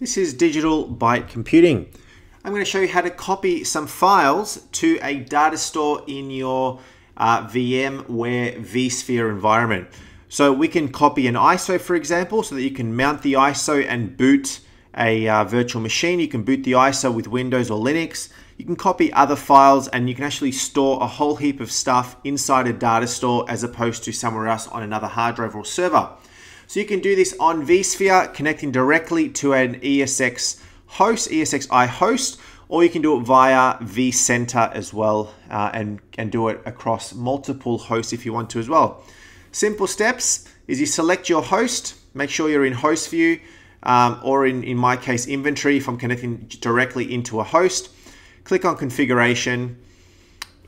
This is Digital Byte Computing. I'm going to show you how to copy some files to a data store in your uh, VMware vSphere environment. So we can copy an ISO, for example, so that you can mount the ISO and boot a uh, virtual machine. You can boot the ISO with Windows or Linux. You can copy other files and you can actually store a whole heap of stuff inside a data store as opposed to somewhere else on another hard drive or server. So you can do this on vSphere, connecting directly to an ESX host, ESXi host, or you can do it via vCenter as well uh, and, and do it across multiple hosts if you want to as well. Simple steps is you select your host, make sure you're in host view, um, or in, in my case, inventory if I'm connecting directly into a host. Click on configuration.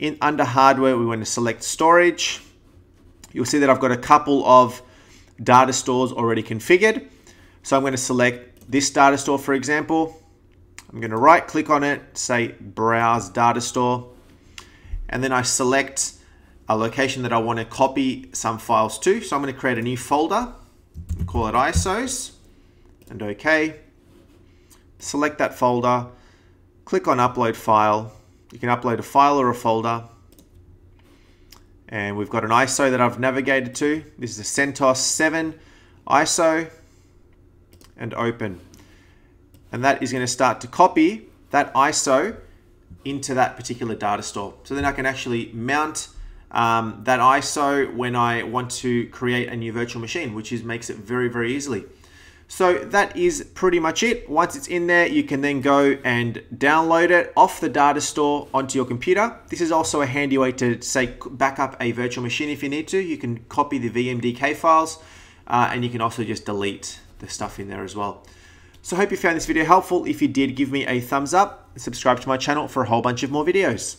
In Under hardware, we want to select storage. You'll see that I've got a couple of data stores already configured. So I'm going to select this data store, for example. I'm going to right click on it, say browse data store, and then I select a location that I want to copy some files to. So I'm going to create a new folder, call it ISOs, and OK. Select that folder, click on upload file. You can upload a file or a folder. And we've got an ISO that I've navigated to. This is a CentOS 7 ISO and open. And that is going to start to copy that ISO into that particular data store. So then I can actually mount um, that ISO when I want to create a new virtual machine, which is makes it very, very easily. So that is pretty much it. Once it's in there, you can then go and download it off the data store onto your computer. This is also a handy way to say back up a virtual machine if you need to. You can copy the VMDK files uh, and you can also just delete the stuff in there as well. So I hope you found this video helpful. If you did, give me a thumbs up, subscribe to my channel for a whole bunch of more videos.